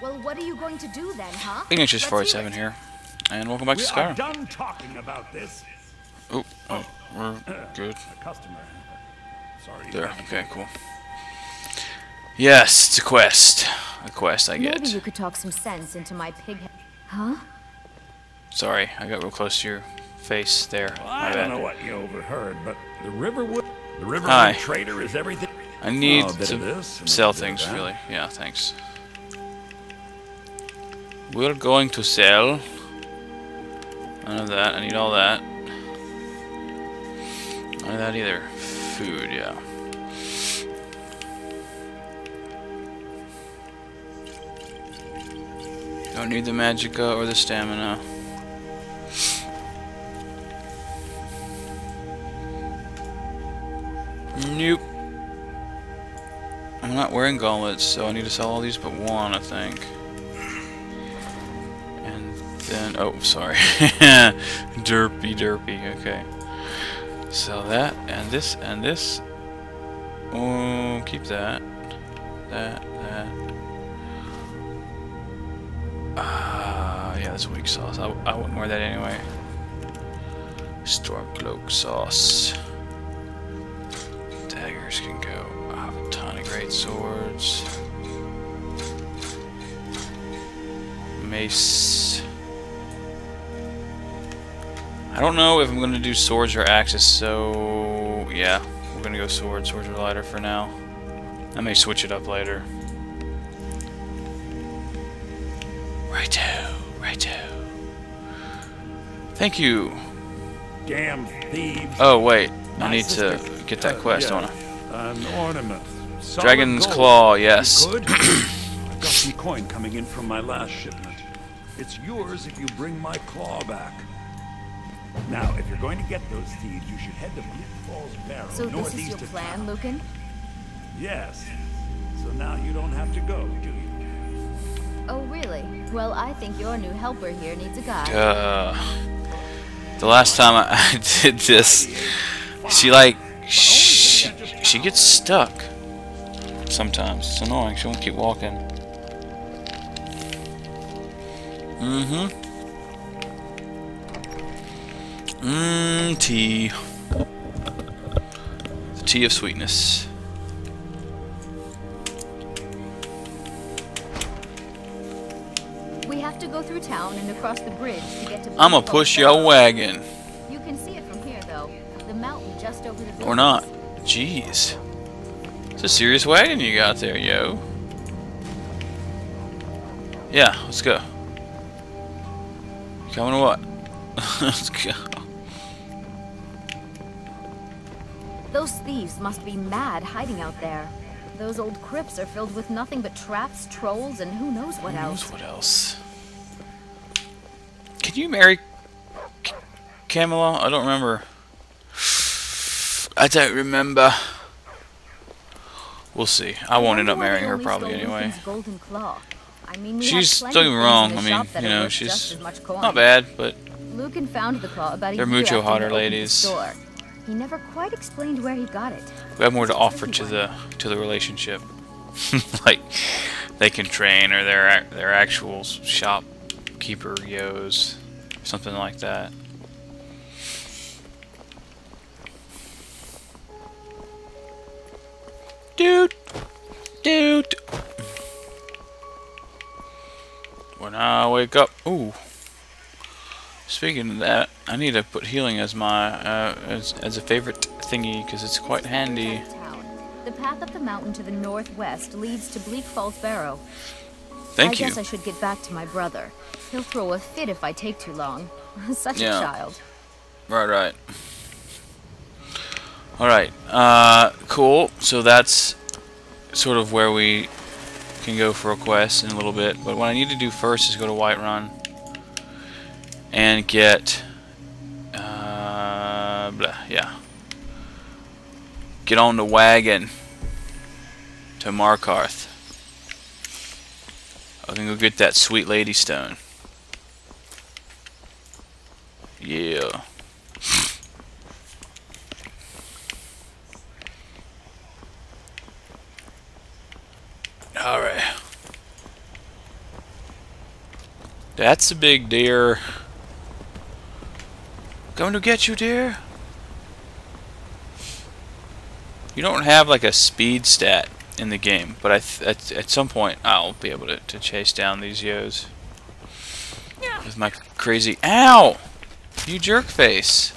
Well, what are you going to do then, huh? Ignatius Let's 487 hear here. And welcome back We to are done talking about this. Oh, oh, we're good. A customer. Sorry. There. Okay, cool. Yes, it's a quest. A quest I it. Maybe get. you could talk some sense into my pig head. Huh? Sorry, I got real close to your face there. Well, My I don't know what you overheard, but the Riverwood, the Riverwood Hi. trader is everything. I need Oh, to this sell things, that. really. Yeah, thanks. We're going to sell. None of that. I need all that. None of that either. Food, yeah. Don't need the magica or the stamina. Nope. I'm not wearing gauntlets, so I need to sell all these but one, I think. Then, oh, sorry. derpy, derpy, okay. Sell that, and this, and this. Oh, keep that. That, that. Ah, yeah, that's weak sauce. I, I wouldn't wear that anyway. Stormcloak sauce. Daggers can go. I have a ton of great swords. Mace. I don't know if I'm gonna do swords or axes, so yeah, we're gonna go swords. Swords or lighter for now. I may switch it up later. Righto, righto. Thank you. Damn thieves. Oh wait, I need to get that uh, quest, yeah, don't I? An ornament. Solid Dragon's gold. Claw, yes. I've got some coin coming in from my last shipment. It's yours if you bring my claw back. Now, if you're going to get those thieves, you should head to Bleak Falls Barrow, So this northeast is your of plan, town. Lucan? Yes. So now you don't have to go, do you? Oh, really? Well, I think your new helper here needs a guide. Uh, the last time I, I did this, she like she, she gets stuck. Sometimes it's annoying. She won't keep walking. Mm-hmm. Mmm, tea. The tea of sweetness. We have to go through town and across the bridge to get to. I'ma push your wagon. You can see it from here, though. The mountain just over the. Or not. Jeez. It's a serious wagon you got there, yo. Yeah, let's go. Coming or what? let's go. Those thieves must be mad hiding out there. Those old crypts are filled with nothing but traps, trolls, and who knows what Who knows else. what else? Can you marry C- Camilla? I don't remember. I don't remember. We'll see. I won't end up marrying her probably anyway. Golden claw. I mean, She's don't get me wrong. I mean, you know, she's as much coin. not bad, but Lucan found the claw about a They're mucho hotter the ladies. Store. He never quite explained where he got it. we have more to offer to the to the relationship. like they can train, or they're ac- they're actual shopkeeper yos, something like that. Dude, dude. When I wake up, ooh. Speaking of that, I need to put healing as my uh, as, as a favorite thingy because it's quite handy. The path up the mountain to the northwest leads to Bleak Falls Barrow. Thank I you. guess I should get back to my brother. He'll throw a fit if I take too long. Such Yeah. a child. Right, right. Alright, uh, cool. So that's sort of where we can go for a quest in a little bit. But what I need to do first is go to Whiterun and get, uh, blah, yeah. Get on the wagon to Markarth. I can go get that sweet lady stone. Yeah. Alright. That's a big deer. Going to get you, dear. You don't have like a speed stat in the game, but I th at, at some point I'll be able to, to chase down these yos. With my crazy... Ow! You jerk face.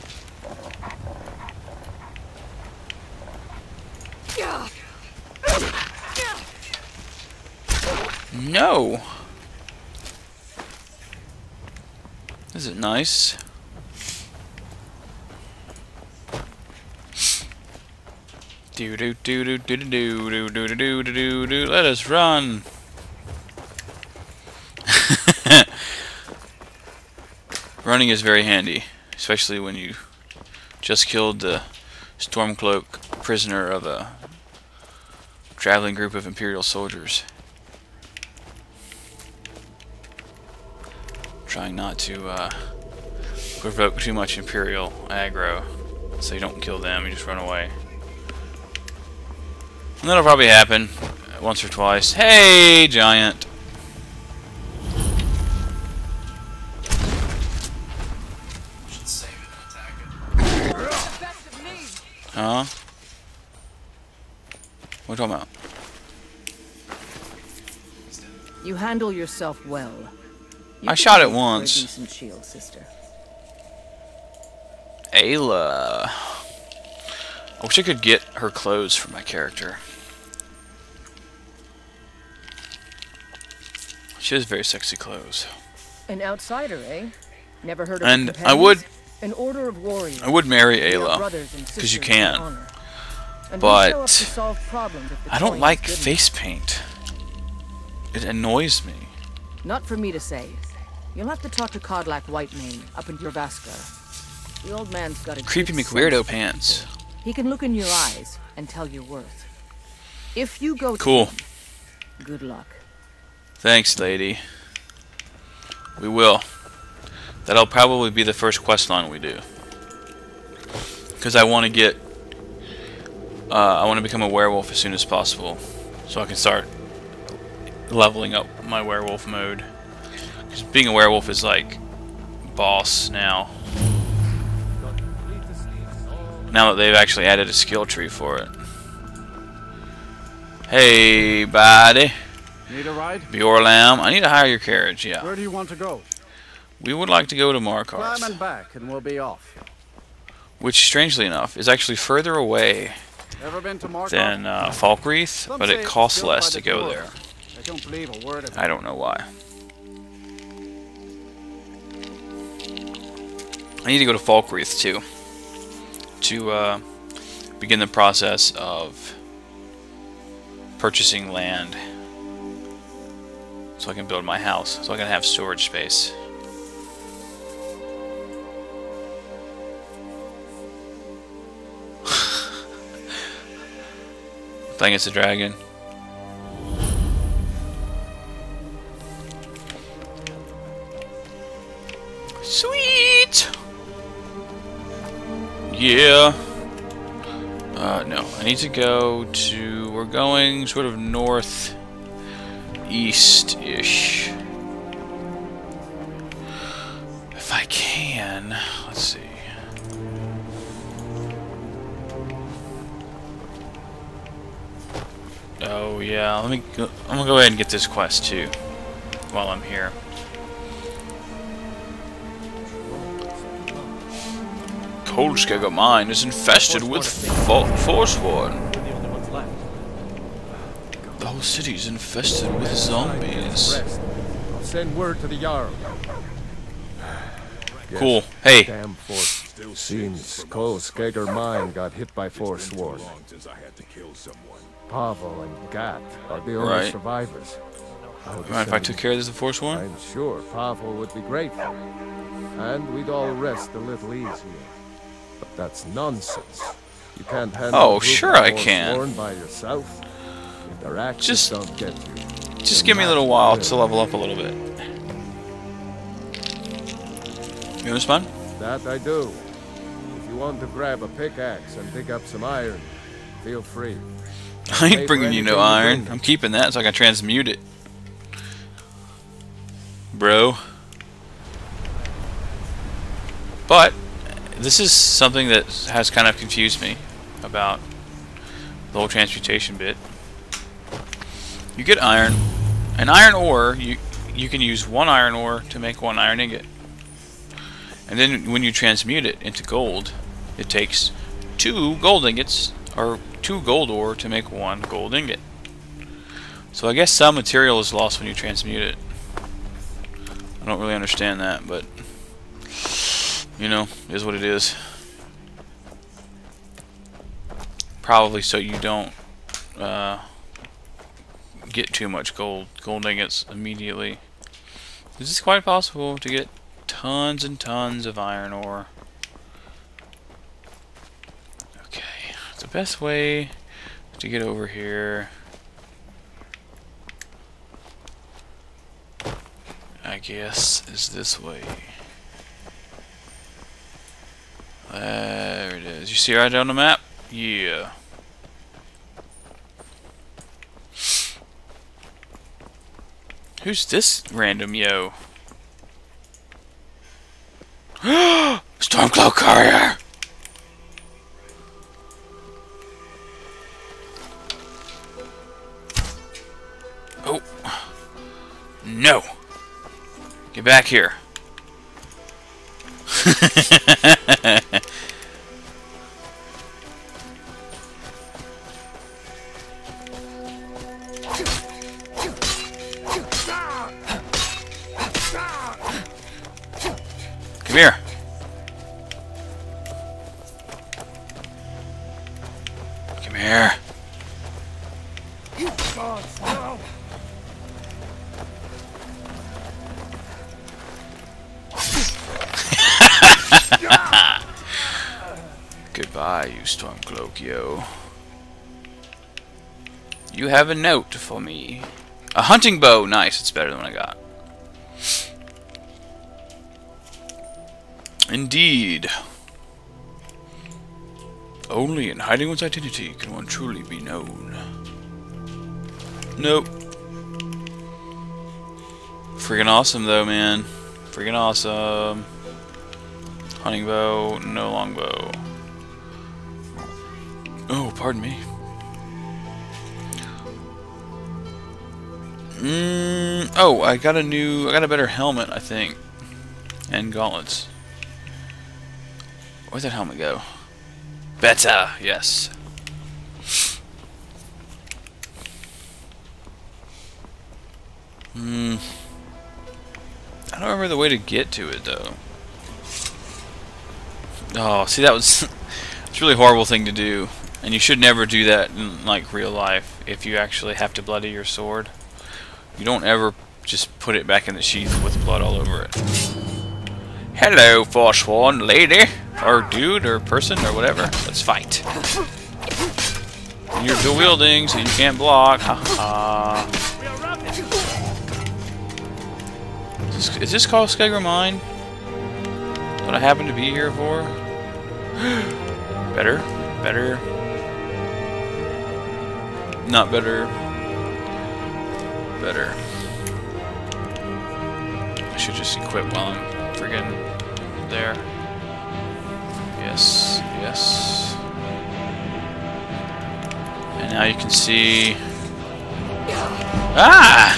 No! Is it nice? Do do do do do do do do do do do do do let us run. Running is very handy, especially when you just killed the Stormcloak prisoner of a traveling group of Imperial soldiers. Trying not to uh, provoke too much Imperial aggro, so you don't kill them, you just run away. And that'll probably happen once or twice. Hey, giant! Huh? What are you talking about? You handle yourself well. You I shot it once. shield, sister. Aela. I wish I could get her clothes for my character. She has very sexy clothes. An outsider, eh? Never heard of And I would- An order of warriors. I would marry Aela. because you can. but we show up to solve problems if I don't like face paint. It annoys me. Not for me to say. You'll have to talk to Kodlak Whitemane up in Jorrvaskr. The old man's got a Creepy McWeirdo pants. He can look in your eyes and tell your worth. If you go to Cool. him, good luck. Thanks, lady. We will. That'll probably be the first quest line we do. Because I want to get... Uh, I want to become a werewolf as soon as possible. So I can start leveling up my werewolf mode. Because being a werewolf is like... Boss now. Now that they've actually added a skill tree for it. Hey, buddy. Need a ride? Bjorlam, I need to hire your carriage, yeah. Where do you want to go? We would like to go to Climb Markarth, and back, and we'll be off. which, strangely enough, is actually further away Ever been to than uh, Falkreath, but it costs less to go there. I don't believe a word of it. I don't know why. I need to go to Falkreath, too, to uh, begin the process of purchasing land so I can build my house, so I can have storage space. I think it's a dragon. Sweet! Yeah. Uh, no. I need to go to... We're going sort of north... East-ish. If I can... Let's see. Oh, yeah. Let me... Go, I'm gonna go ahead and get this quest, too. While I'm here. Kolskeggr Mine is infested with fo Forsworn. The whole city is infested with zombies. I'll send word to the Jarl. Cool. Hey, Damn force. Seems Kolskeggr mine got hit by Forsworn. since I had to kill someone. Pavo and Gat are the only Right. survivors. Mind if I took care of this Forsworn? I'm sure Pavo would be grateful. And we'd all rest a little easier. But that's nonsense. You can't handle Oh, sure I can. By yourself. If their actions Just- don't get you. Just give me a little while to level up a little bit. You fun? That I do. If you want to grab a pickaxe and pick up some iron, feel free. I ain't bringing you no iron. I'm keeping that so I can transmute it. Bro. But this is something that has kind of confused me about the whole transmutation bit. You get iron. An iron ore, you you can use one iron ore to make one iron ingot. And then when you transmute it into gold, it takes two gold ingots, or two gold ore to make one gold ingot. So I guess some material is lost when you transmute it. I don't really understand that, but you know, is what it is. Probably so you don't uh, get too much gold gold ingots immediately. This is quite possible to get tons and tons of iron ore. Okay, the best way to get over here I guess is this way. There it is. You see right on the map? Yeah. Who's this random yo? Stormcloak Courier! Oh. No! Get back here. Goodbye, you Stormcloak, yo. You have a note for me. A hunting bow. Nice, it's better than what I got. Indeed. Only in hiding one's identity can one truly be known. Nope. Freaking awesome though, man. Freaking awesome. Hunting bow, no longbow. Oh, pardon me. Mm, oh, I got a new, I got a better helmet, I think. And gauntlets. Where'd that helmet go? Better, yes. Hmm. I don't remember the way to get to it, though. Oh, see, that was... it's a really horrible thing to do. And you should never do that in, like, real life, if you actually have to bloody your sword. You don't ever just put it back in the sheath with blood all over it. Hello, Forsworn lady, or dude, or person, or whatever. Let's fight. You're wielding, so you can't block. Is this, is this Kolskeggr Mine? What I happen to be here for? better, better. Not better. Better. I should just equip while I'm friggin' there. Yes, yes. And now you can see... Ah!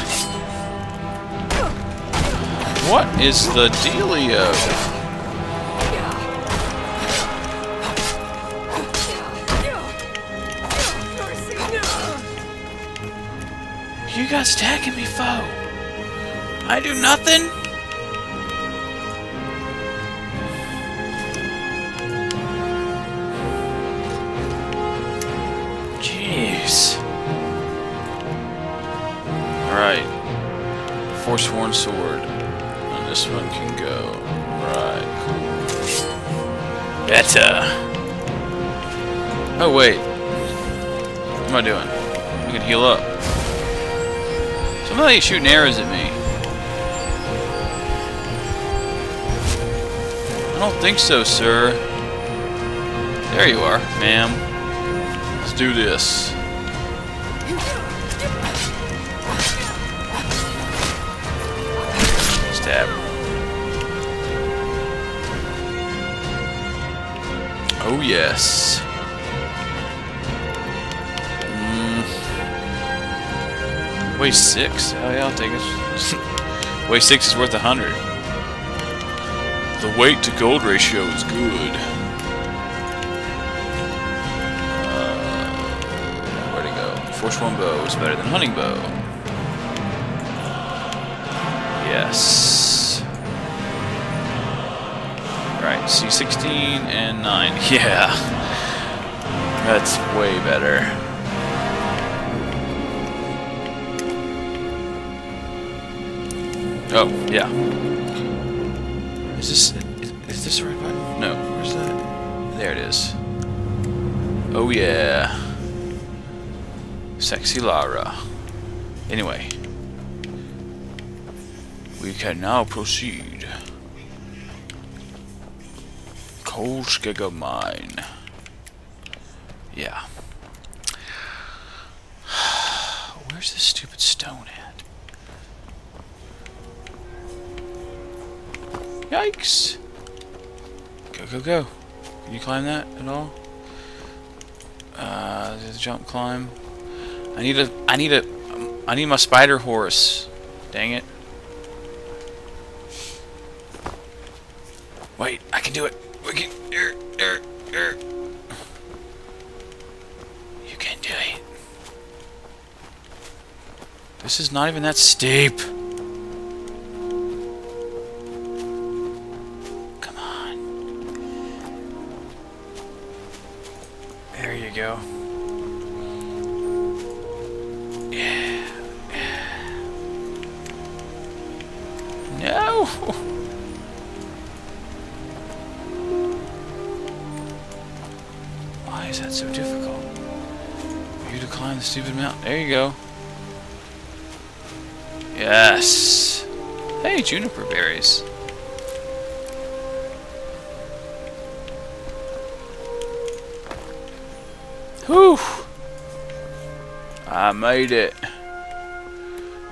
What is the dealio? You guys attacking me, foe? I do nothing? Jeez. Alright. Forsworn sword. And this one can go. Right, cool. Better. Oh, wait. What am I doing? I can heal up. Somebody's shooting arrows at me. I don't think so, sir. There you are, ma'am. Let's do this. Stab. Oh yes. Way six. Oh yeah, I'll take it. Way six is worth a hundred. The weight to gold ratio is good. Uh, where'd it go? Forsworn bow is better than hunting bow. Yes. Right, C16 and 9. Yeah. That's way better. Oh, yeah. Is this is, is this the right button? No, where's that? There it is. Oh yeah. Sexy Lara. Anyway. We can now proceed. Kolskeggr Mine. Yeah. Yikes! Go, go, go. Can you climb that at all? Uh, a jump climb. I need a, I need a, I need my spider horse. Dang it. Wait, I can do it. We can, er, er, er. You can do it. This is not even that steep. Go. No. Why is that so difficult? For you to climb the stupid mountain. There you go. Yes. Hey, juniper berries. Whew. I made it.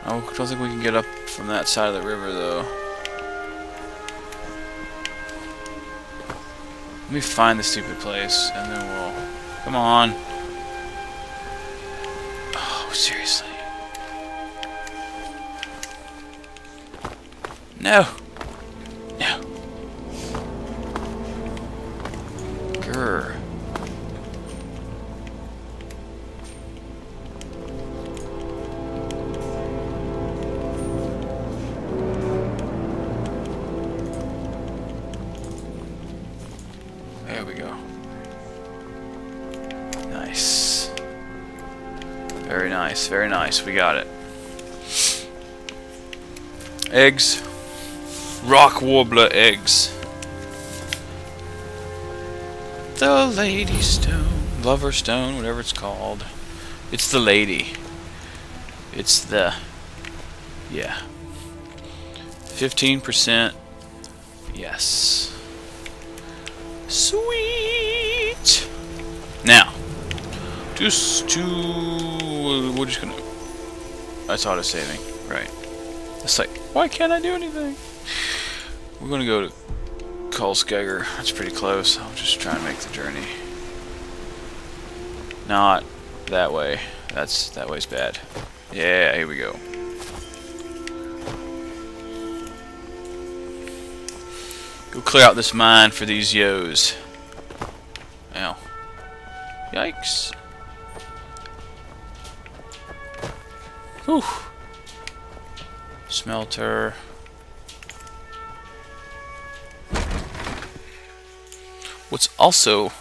I don't think we can get up from that side of the river, though. Let me find the stupid place, and then we'll... Come on. Oh, seriously. No. No. Nice, very nice. We got it. Eggs. Rock warbler eggs. The lady stone. Lover stone, whatever it's called. It's the lady. It's the. Yeah. 15%. Yes. Sweet. Now, just to we're just gonna. That's auto saving, right? It's like, why can't I do anything? We're gonna go to Kolskeggr. That's pretty close. I'll just try and make the journey. Not that way. That's that way's bad. Yeah, here we go. Go clear out this mine for these yos. Ow. Yikes. Whew. Smelter. What's also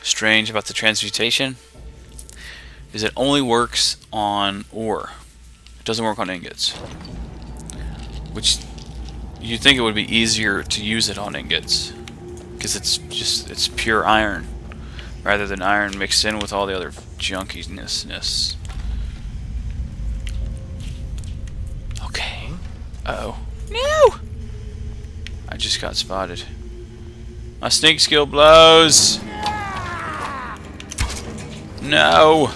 strange about the transmutation is it only works on ore. It doesn't work on ingots. Which you'd think it would be easier to use it on ingots because it's just it's pure iron rather than iron mixed in with all the other junkiness. Uh oh. No! I just got spotted. My sneak skill blows. No.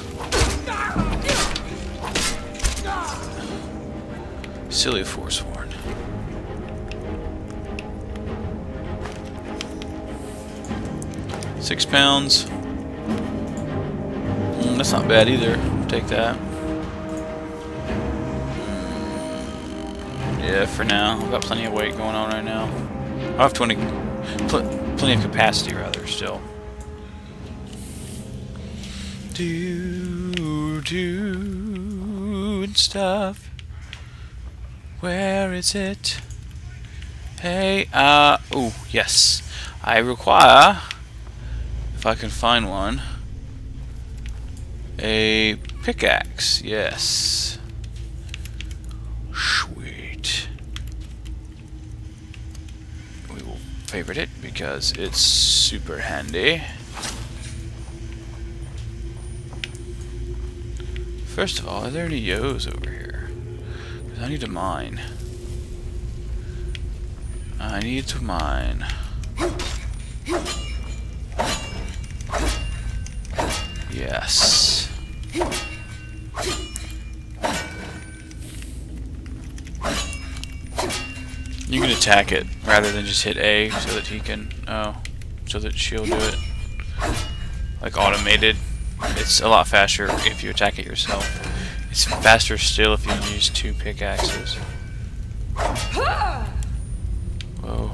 Silly Forsworn. Six pounds. Mm, that's not bad either. Take that. Yeah, for now. I've got plenty of weight going on right now. I have 20, pl plenty of capacity rather, still. Do, do, and stuff. Where is it? Hey, uh, oh, yes. I require, if I can find one, a pickaxe, yes. Favorite it because it's super handy. First of all, are there any yos over here? 'Cause I need to mine. I need to mine. Yes. You can attack it rather than just hit A so that he can, oh, so that she'll do it. Like automated. It's a lot faster if you attack it yourself. It's faster still if you use two pickaxes. Whoa.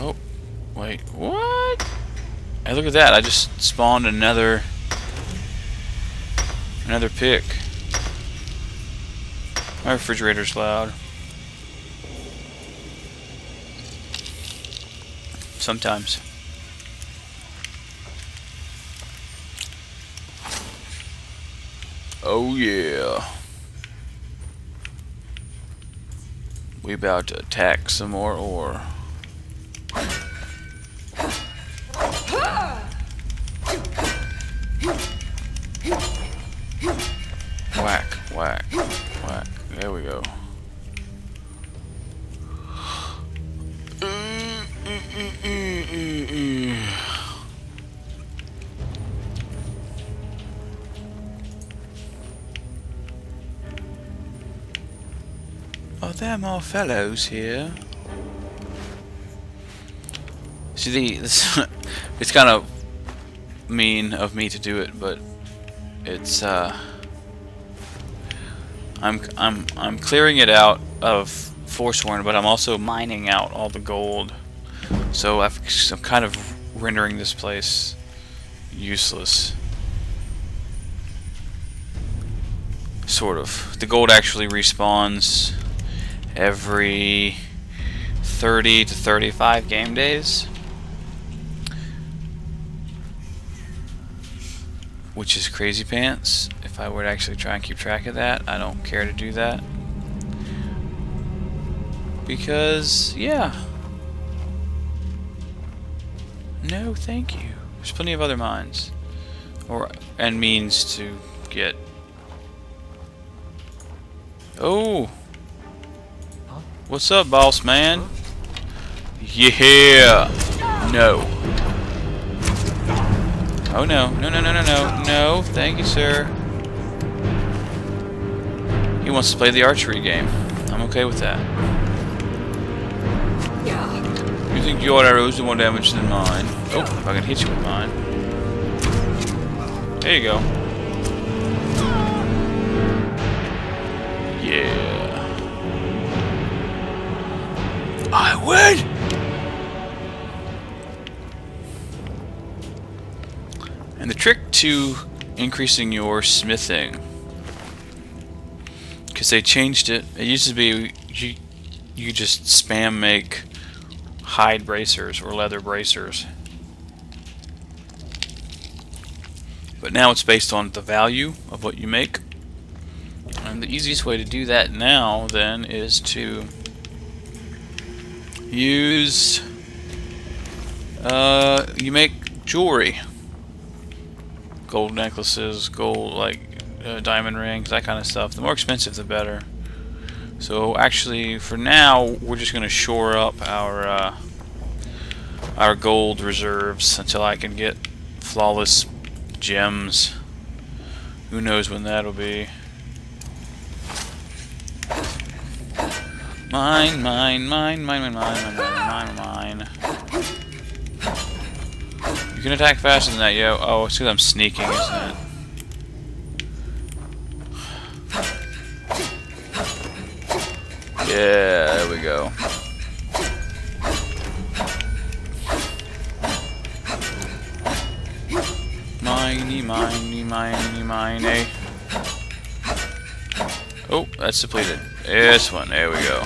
Oh, wait, what? Hey, look at that! I just spawned another, another pick. My refrigerator's loud. Sometimes. Oh yeah. We about to attack some more ore. Whack, whack. There we go. Are there more fellows here? See, the, this, it's kind of mean of me to do it, but it's uh, I'm I'm I'm clearing it out of Forsworn, but I'm also mining out all the gold. So I've, I'm kind of rendering this place useless. Sort of. The gold actually respawns every 30 to 35 game days. Which is crazy pants. If I were to actually try and keep track of that, I don't care to do that. Because, yeah. No, thank you. There's plenty of other mines. Or, and means to get. Oh! What's up, boss man? Yeah! No. Oh no. No, no, no, no, no. No, thank you, sir. He wants to play the archery game. I'm okay with that. You think your arrows do more damage than mine? Oh, if I can hit you with mine. There you go. Yeah. I win! And the trick to increasing your smithing, because they changed it, it used to be you, you just spam make hide bracers or leather bracers. But now it's based on the value of what you make. And the easiest way to do that now then is to use uh, you make jewelry gold necklaces gold like uh, diamond rings that kind of stuff the more expensive the better so actually for now we're just gonna shore up our uh, our gold reserves until I can get flawless gems who knows when that'll be Mine, mine, mine, mine, mine, mine, mine, mine, mine, mine. You can attack faster than that, yo. Oh, it's because I'm sneaking, isn't it? Yeah, there we go. Miney, miney, miney, miney. Oh, that's depleted. This one, there we go.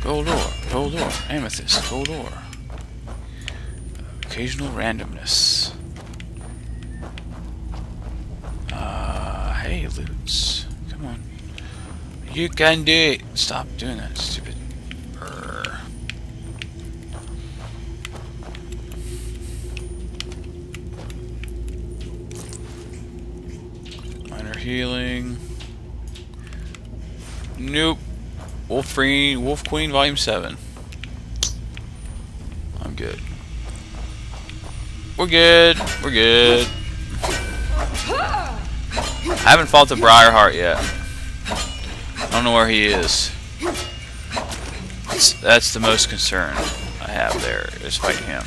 Gold ore, gold ore, amethyst, gold ore. Occasional randomness. Uh, hey, loots. You can do it. Stop doing that, stupid. Brr. Minor healing. Nope. Wolf Queen, Wolf Queen Volume 7. I'm good. We're good. We're good. I haven't fought the Briarheart yet. I don't know where he is. That's, that's the most concern I have there, is fighting him.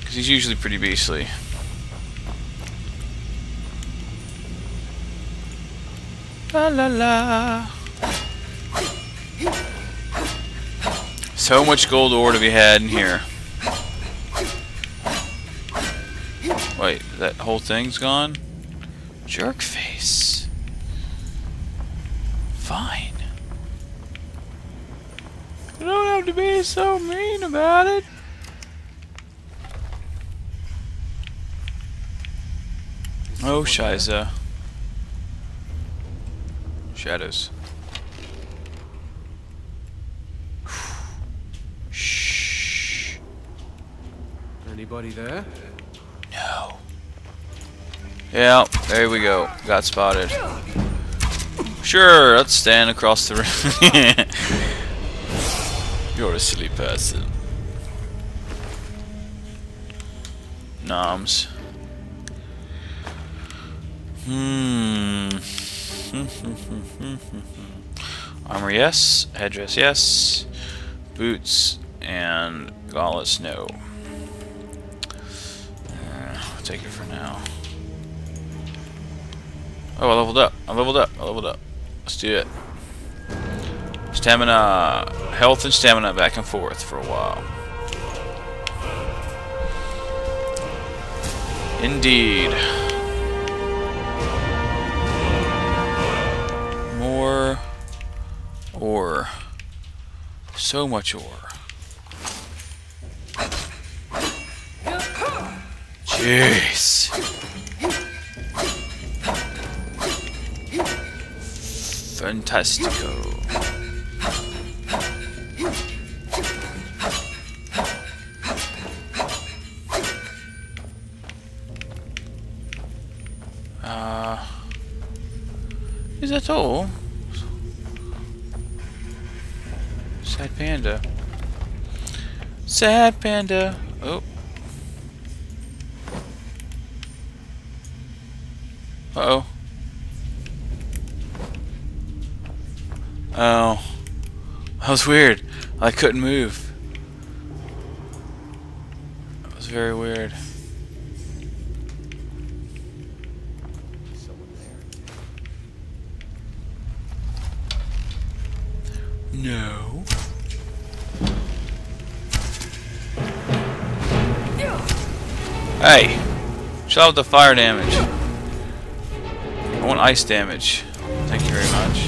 Because he's usually pretty beastly. La la la. So much gold ore to be had in here. Wait, that whole thing's gone? Jerk face. Fine. You don't have to be so mean about it. Oh, Shiza. Shadows. Shh. Anybody there? Yeah, there we go. Got spotted. Sure, let's stand across the room. You're a silly person. Noms. Hmm. Armor, yes. Headdress, yes. Boots and gauntlets, no. Uh, I'll take it for now. Oh, I leveled up. I leveled up. I leveled up. Let's do it. Stamina, health and stamina back and forth for a while. Indeed. More ore. So much ore. Jeez. Fantastico. Uh, is that all? Sad panda. Sad panda. Oh. Uh oh. Oh. That was weird. I couldn't move. That was very weird. No. Hey! Chill out the fire damage. I want ice damage. Thank you very much.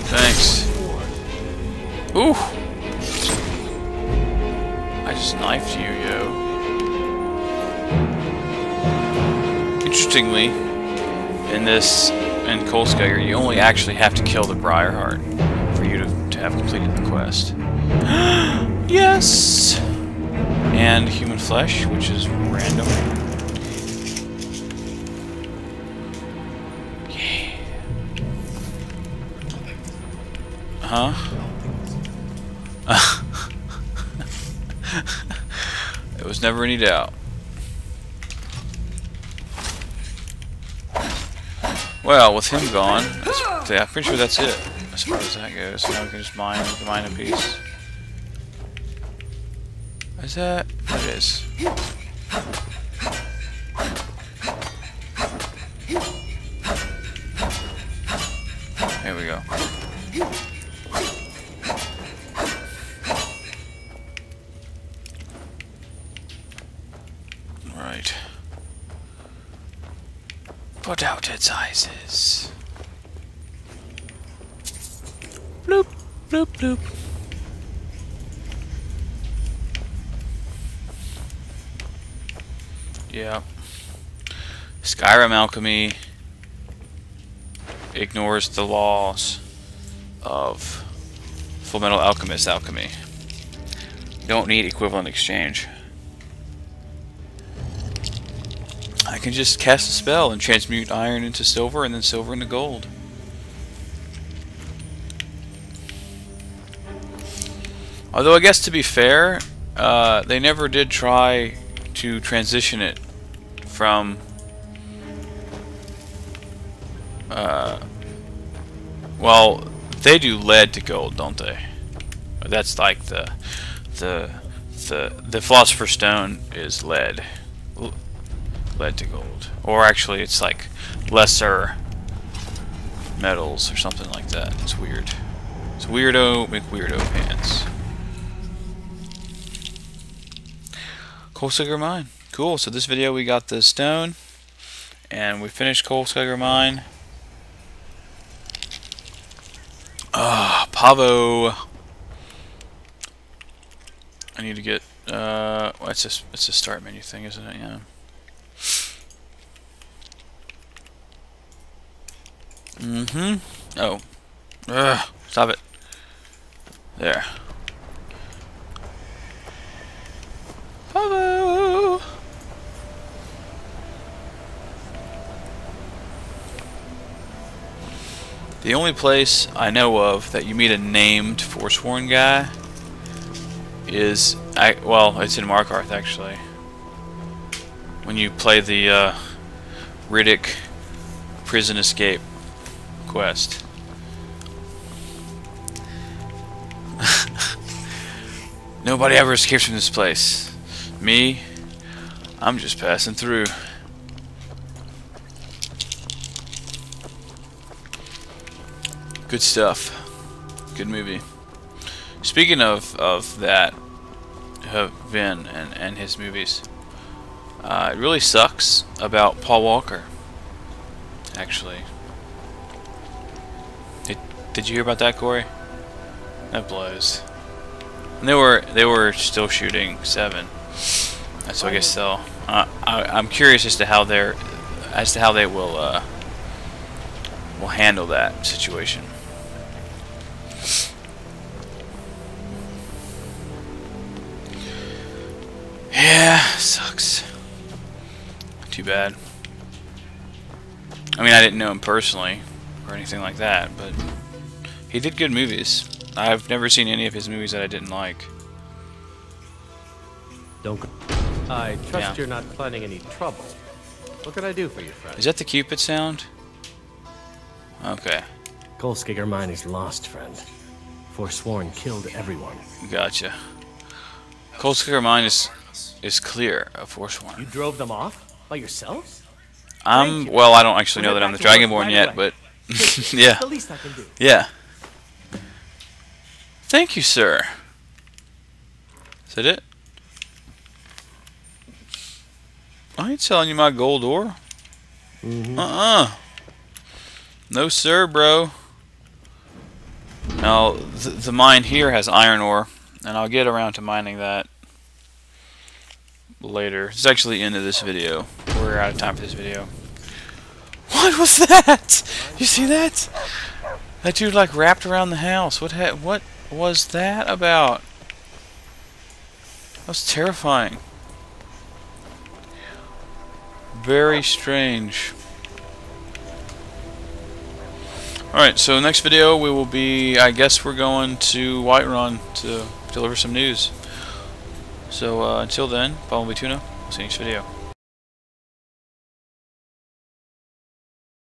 Thanks. Ooh! I just knifed you, yo. Interestingly, in this, in Kolskeggr, you only actually have to kill the Briarheart for you to, to have completed the quest. yes! And human flesh, which is random. Huh? There was never any doubt. Well, with him gone, yeah, I'm pretty sure that's it as far as that goes. Now we can just mine, can mine a piece. Is that? What it is? Yeah. Skyrim alchemy ignores the laws of Fullmetal Alchemist alchemy. You don't need equivalent exchange. I can just cast a spell and transmute iron into silver and then silver into gold. Although I guess to be fair, uh, they never did try to transition it from uh, well, they do lead to gold, don't they? That's like the the the the philosopher's stone is lead, lead to gold, or actually it's like lesser metals or something like that. It's weird. It's weirdo McWeirdo pants. Kolskeggr Mine. Cool. So this video we got the stone, and we finished Kolskeggr Mine. Ah, Pavo. I need to get. Uh, well, it's a it's a start menu thing, isn't it? Yeah. Mm-hmm. Oh. Ugh. Stop it. There. Pavo. The only place I know of that you meet a named Forsworn guy is, I, well, it's in Markarth actually. When you play the uh, Riddick prison escape quest. Nobody ever escapes from this place. Me, I'm just passing through. Good stuff. Good movie. Speaking of of that, Vin and and his movies, uh, it really sucks about Paul Walker. Actually, did did you hear about that, Corey? That blows. And they were they were still shooting seven, so I guess they'll. Uh, I, I'm curious as to how they're as to how they will uh, will handle that situation. Too bad. I mean, I didn't know him personally or anything like that, but he did good movies. I've never seen any of his movies that I didn't like. Don't. I trust Yeah. you're not planning any trouble. What can I do for you, friend? Is that the Cupid sound? Okay, Kolskeggr mine is lost, friend. Forsworn killed everyone. gotcha. Kolskeggr Mine is is clear of Forsworn. You drove them off? By yourselves? I'm um, well. I don't actually know that I'm the Dragonborn yet, but yeah, The least I can do. yeah. Thank you, sir. Is that it? I ain't selling you my gold ore. Mm-hmm. Uh-uh. No, sir, bro. Now, the, the mine here has iron ore, and I'll get around to mining that later. It's actually the end of this video. We're out of time for this video. What was that? You see that? That dude like wrapped around the house. What ha what was that about? That was terrifying. Very strange. Alright, so next video we will be, I guess we're going to Whiterun to deliver some news. So uh, until then, follow me Tuna. See you next video.